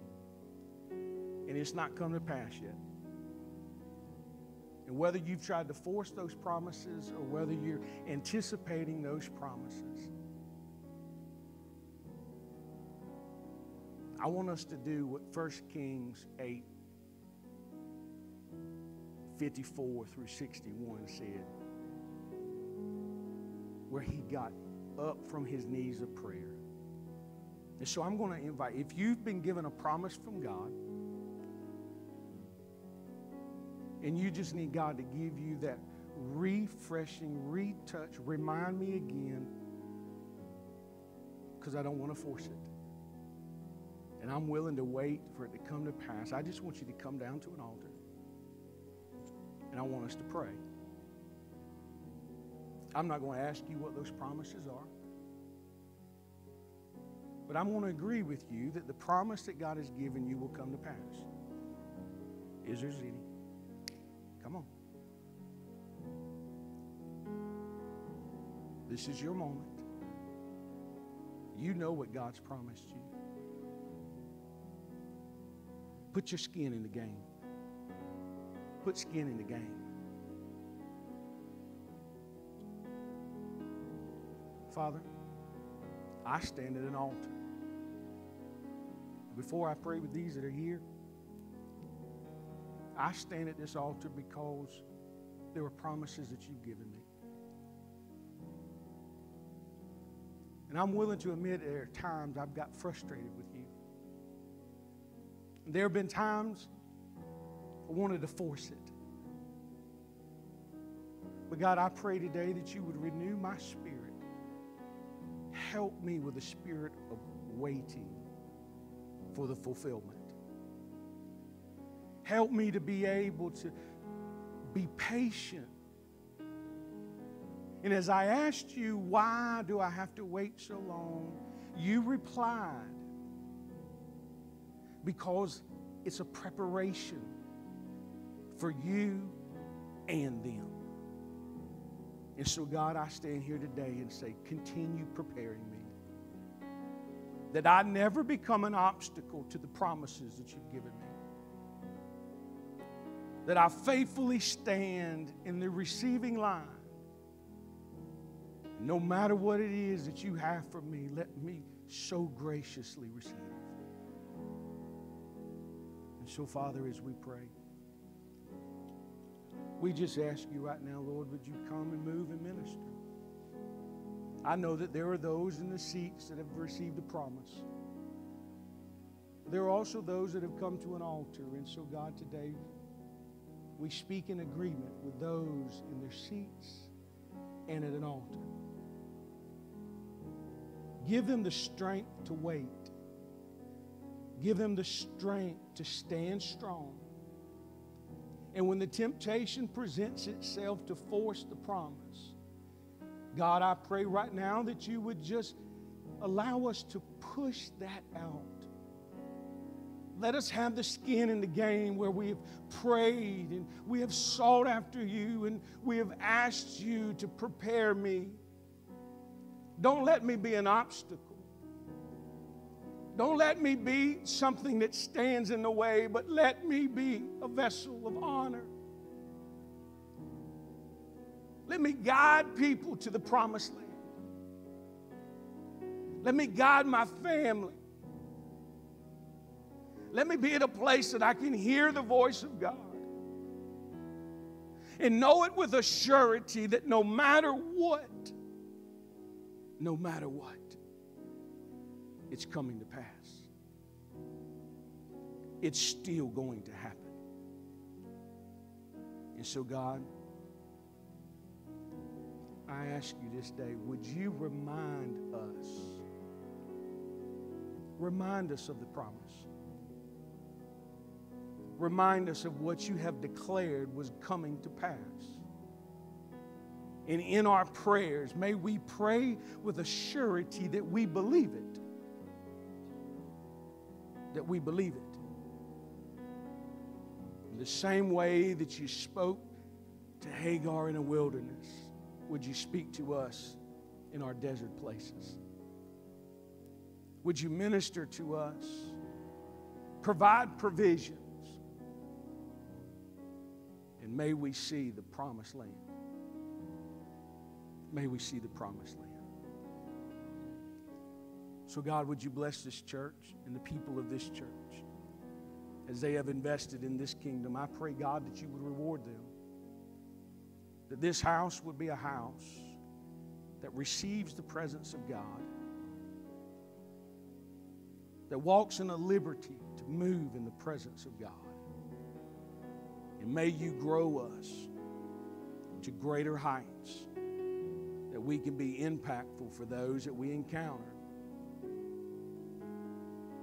and it's not come to pass yet, and whether you've tried to force those promises or whether you're anticipating those promises, I want us to do what 1 Kings 8 54 through 61 said, where he got up from his knees of prayer. And so I'm going to invite, if you've been given a promise from God, and you just need God to give you that refreshing, retouch, remind me again, because I don't want to force it. And I'm willing to wait for it to come to pass. I just want you to come down to an altar. And I want us to pray. I'm not going to ask you what those promises are. But I'm going to agree with you that the promise that God has given you will come to pass. Is there any? Come on. This is your moment. You know what God's promised you. Put your skin in the game. Put skin in the game. Father, I stand at an altar. Before I pray with these that are here, I stand at this altar because there were promises that you've given me. And I'm willing to admit there are times I've got frustrated with you. There have been times I wanted to force it. But God, I pray today that you would renew my spirit. Help me with a spirit of waiting for the fulfillment. Help me to be able to be patient. And as I asked you, why do I have to wait so long? You replied, because it's a preparation for you and them. And so, God, I stand here today and say, continue preparing me. That I never become an obstacle to the promises that you've given me that I faithfully stand in the receiving line. No matter what it is that you have for me, let me so graciously receive. And so, Father, as we pray, we just ask you right now, Lord, would you come and move and minister? I know that there are those in the seats that have received a promise. There are also those that have come to an altar. And so, God, today, we speak in agreement with those in their seats and at an altar. Give them the strength to wait. Give them the strength to stand strong. And when the temptation presents itself to force the promise, God, I pray right now that you would just allow us to push that out. Let us have the skin in the game where we have prayed and we have sought after you and we have asked you to prepare me. Don't let me be an obstacle. Don't let me be something that stands in the way, but let me be a vessel of honor. Let me guide people to the promised land. Let me guide my family. Let me be at a place that I can hear the voice of God and know it with a surety that no matter what, no matter what, it's coming to pass. It's still going to happen. And so, God, I ask you this day, would you remind us, remind us of the promise? Remind us of what you have declared was coming to pass. And in our prayers, may we pray with a surety that we believe it. That we believe it. In the same way that you spoke to Hagar in a wilderness, would you speak to us in our desert places? Would you minister to us? Provide provisions. And may we see the promised land. May we see the promised land. So, God, would you bless this church and the people of this church as they have invested in this kingdom? I pray, God, that you would reward them that this house would be a house that receives the presence of God, that walks in a liberty to move in the presence of God. And may you grow us to greater heights that we can be impactful for those that we encounter,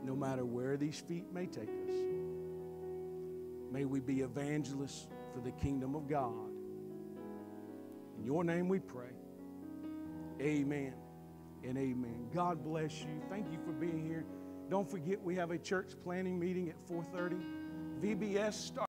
no matter where these feet may take us. May we be evangelists for the kingdom of God. In your name we pray. Amen and amen. God bless you. Thank you for being here. Don't forget we have a church planning meeting at 4:30. VBS starts